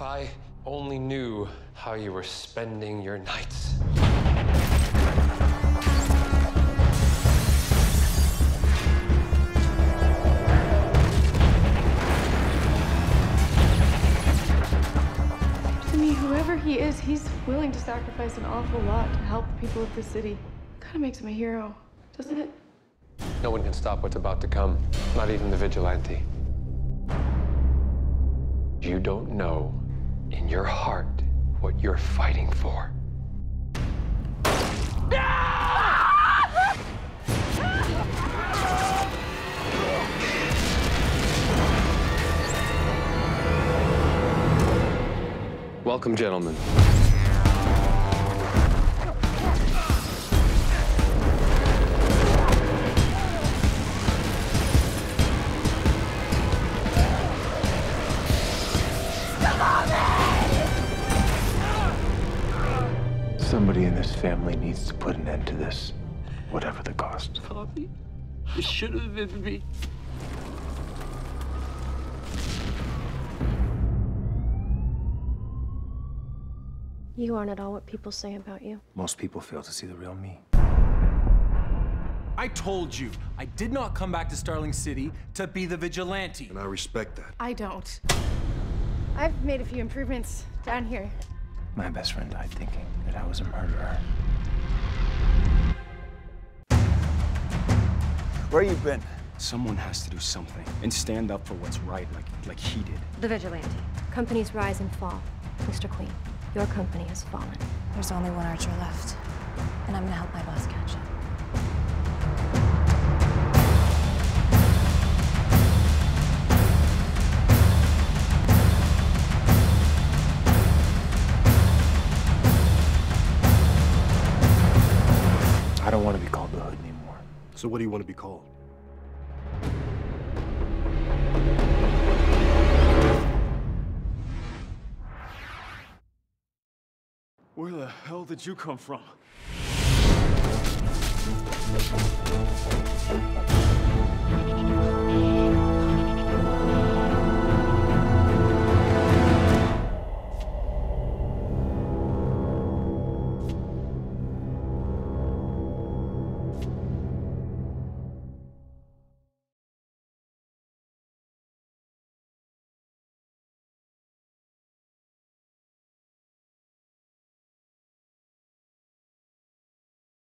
If I only knew how you were spending your nights. I mean, whoever he is, he's willing to sacrifice an awful lot to help the people of the city. Kind of makes him a hero, doesn't it? No one can stop what's about to come, not even the vigilante. You don't know in your heart what you're fighting for. Welcome, gentlemen. Somebody in this family needs to put an end to this, whatever the cost. Bobby, it should have been me. You aren't at all what people say about you. Most people fail to see the real me. I told you, I did not come back to Starling City to be the vigilante. And I respect that. I don't. I've made a few improvements down here. My best friend died thinking that I was a murderer. Where have you been? Someone has to do something and stand up for what's right like, like he did. The Vigilante. Companies rise and fall. Mr. Queen, your company has fallen. There's only one Archer left, and I'm gonna help my boss catch him. I don't want to be called the Hood anymore. So what do you want to be called? Where the hell did you come from? Thank